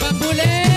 baboulet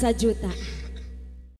Menang sajuta.